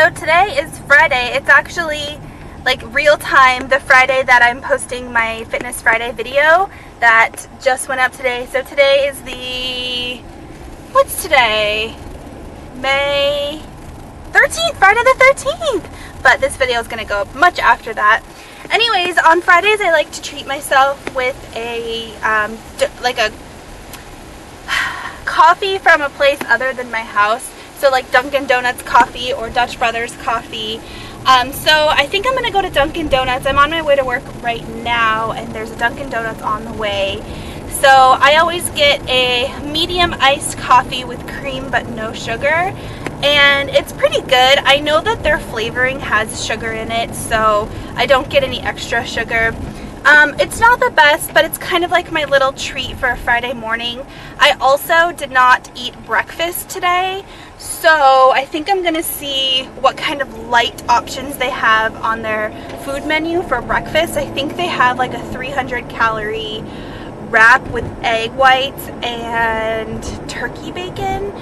so today is Friday. It's actually like real time the Friday that I'm posting my Fitness Friday video that just went up today. So today is the, what's today? May 13th, Friday the 13th. But this video is going to go up much after that. Anyways, on Fridays I like to treat myself with a, um, like a coffee from a place other than my house. So like Dunkin' Donuts coffee or Dutch Brothers coffee. Um, so I think I'm going to go to Dunkin' Donuts. I'm on my way to work right now and there's a Dunkin' Donuts on the way. So I always get a medium iced coffee with cream but no sugar and it's pretty good. I know that their flavoring has sugar in it so I don't get any extra sugar. Um, it's not the best, but it's kind of like my little treat for a Friday morning. I also did not eat breakfast today, so I think I'm to see what kind of light options they have on their food menu for breakfast. I think they have like a 300 calorie wrap with egg whites and turkey bacon.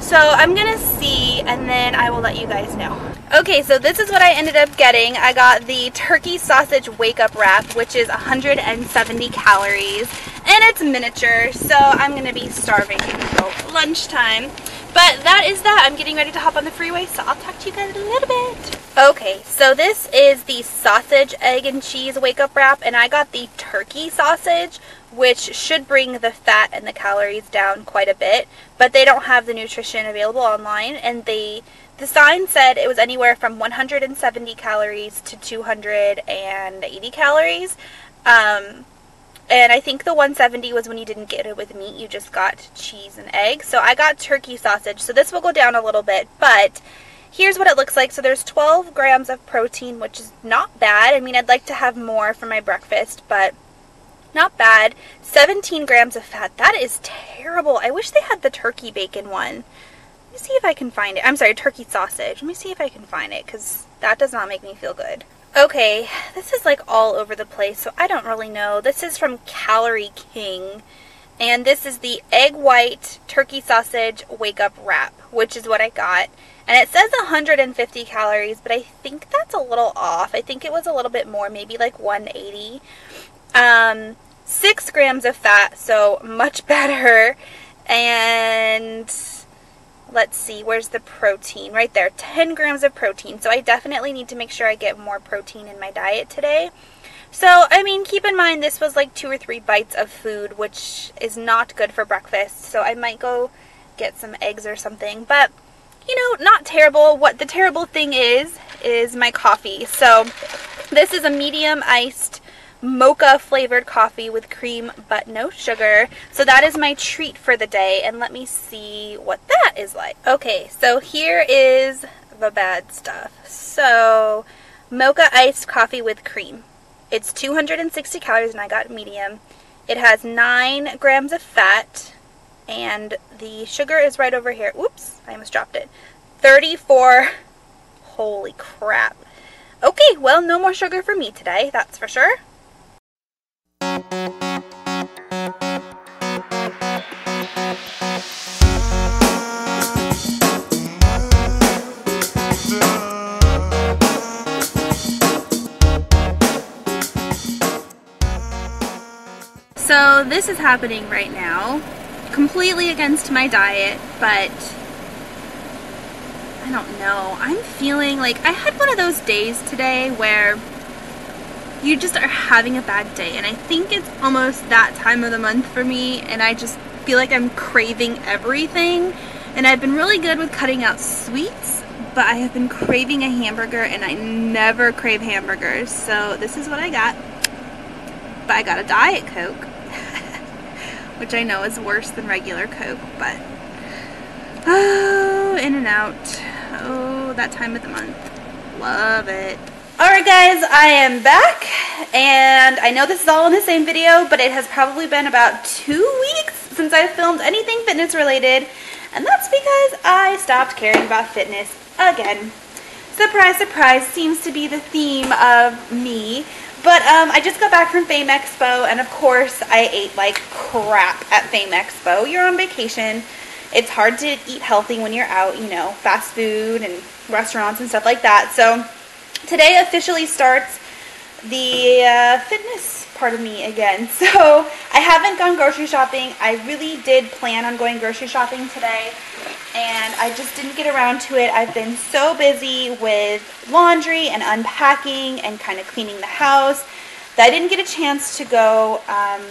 So I'm gonna see and then I will let you guys know. Okay, so this is what I ended up getting. I got the turkey sausage wake up wrap, which is 170 calories, and it's miniature, so I'm gonna be starving until lunchtime. But that is that. I'm getting ready to hop on the freeway, so I'll talk to you guys in a little bit. Okay, so this is the sausage, egg, and cheese wake up wrap, and I got the turkey sausage, which should bring the fat and the calories down quite a bit, but they don't have the nutrition available online, and they the sign said it was anywhere from 170 calories to 280 calories. Um, and I think the 170 was when you didn't get it with meat, you just got cheese and egg. So I got turkey sausage. So this will go down a little bit, but here's what it looks like. So there's 12 grams of protein, which is not bad. I mean, I'd like to have more for my breakfast, but not bad. 17 grams of fat. That is terrible. I wish they had the turkey bacon one. Let me see if I can find it. I'm sorry, turkey sausage. Let me see if I can find it because that does not make me feel good. Okay, this is like all over the place, so I don't really know. This is from Calorie King, and this is the egg white turkey sausage wake up wrap, which is what I got. And it says 150 calories, but I think that's a little off. I think it was a little bit more, maybe like 180. Um, six grams of fat, so much better. And let's see, where's the protein? Right there, 10 grams of protein. So I definitely need to make sure I get more protein in my diet today. So, I mean, keep in mind this was like two or three bites of food, which is not good for breakfast. So I might go get some eggs or something. But, you know, not terrible. What the terrible thing is, is my coffee. So this is a medium iced mocha flavored coffee with cream but no sugar. So that is my treat for the day and let me see what that is like. Okay, so here is the bad stuff. So mocha iced coffee with cream. It's 260 calories and I got medium. It has 9 grams of fat and the sugar is right over here. Oops, I almost dropped it. 34. Holy crap. Okay, well, no more sugar for me today, that's for sure. So this is happening right now, completely against my diet, but I don't know. I'm feeling like I had one of those days today where you just are having a bad day and I think it's almost that time of the month for me and I just feel like I'm craving everything and I've been really good with cutting out sweets but I have been craving a hamburger and I never crave hamburgers so this is what I got but I got a Diet Coke which I know is worse than regular Coke, but oh, In-N-Out. Oh, that time of the month. Love it. Alright guys, I am back, and I know this is all in the same video, but it has probably been about two weeks since I've filmed anything fitness related, and that's because I stopped caring about fitness again. Surprise, surprise seems to be the theme of me but um, I just got back from Fame Expo, and of course, I ate like crap at Fame Expo. You're on vacation. it's hard to eat healthy when you're out, you know, fast food and restaurants and stuff like that. So today officially starts the uh, fitness part of me again. So I haven't gone grocery shopping. I really did plan on going grocery shopping today and I just didn't get around to it. I've been so busy with laundry and unpacking and kind of cleaning the house that I didn't get a chance to go um,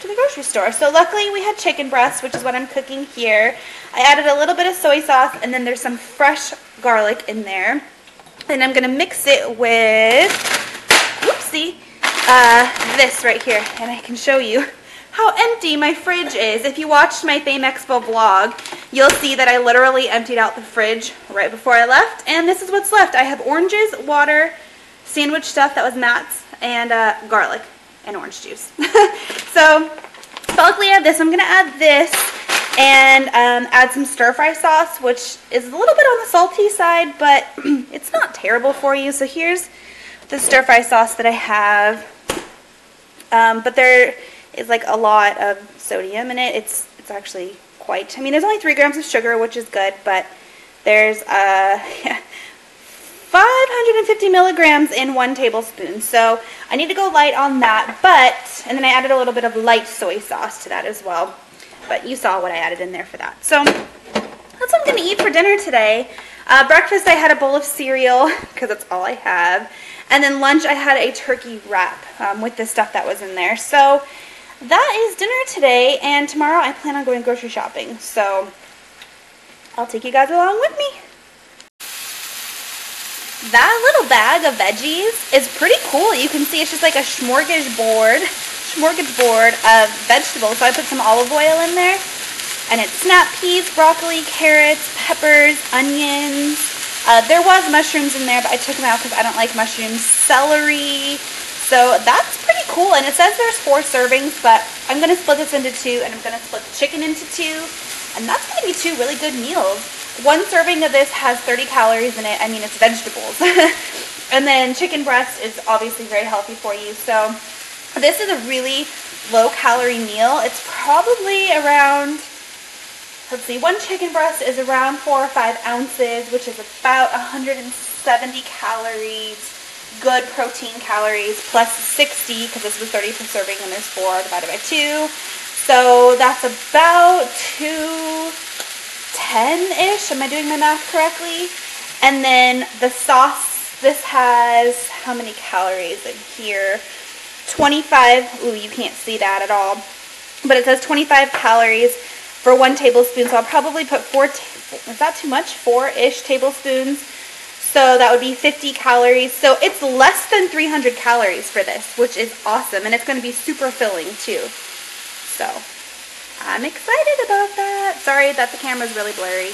to the grocery store. So luckily we had chicken breasts, which is what I'm cooking here. I added a little bit of soy sauce and then there's some fresh garlic in there. And I'm going to mix it with, whoopsie, uh, this right here. And I can show you how empty my fridge is. If you watched my Fame Expo vlog, you'll see that I literally emptied out the fridge right before I left. And this is what's left. I have oranges, water, sandwich stuff that was Matt's, and uh, garlic and orange juice. so, luckily I have this. I'm going to add this and um, add some stir fry sauce, which is a little bit on the salty side, but it's not terrible for you. So here's the stir fry sauce that I have. Um, but there is like a lot of sodium in it. It's it's actually quite. I mean, there's only three grams of sugar, which is good, but there's uh, 550 milligrams in one tablespoon. So I need to go light on that, but, and then I added a little bit of light soy sauce to that as well. But you saw what I added in there for that. So that's what I'm going to eat for dinner today. Uh, breakfast, I had a bowl of cereal because that's all I have. And then lunch, I had a turkey wrap um, with the stuff that was in there. So that is dinner today. And tomorrow, I plan on going grocery shopping. So I'll take you guys along with me that little bag of veggies is pretty cool. You can see it's just like a smorgasbord, smorgasbord of vegetables. So I put some olive oil in there. And it's snap peas, broccoli, carrots, peppers, onions. Uh, there was mushrooms in there, but I took them out because I don't like mushrooms. Celery. So that's pretty cool. And it says there's four servings, but I'm going to split this into two. And I'm going to split chicken into two. And that's going to be two really good meals. One serving of this has 30 calories in it. I mean, it's vegetables. and then chicken breast is obviously very healthy for you. So this is a really low calorie meal. It's probably around, let's see, one chicken breast is around four or five ounces, which is about 170 calories. Good protein calories plus 60 because this was 30 per serving and there's four divided by two. So that's about two 10-ish. Am I doing my math correctly? And then the sauce, this has how many calories in here? 25, ooh, you can't see that at all. But it says 25 calories for one tablespoon. So I'll probably put four, is that too much? Four-ish tablespoons. So that would be 50 calories. So it's less than 300 calories for this, which is awesome. And it's going to be super filling too. So I'm excited about that. Sorry that the camera's really blurry.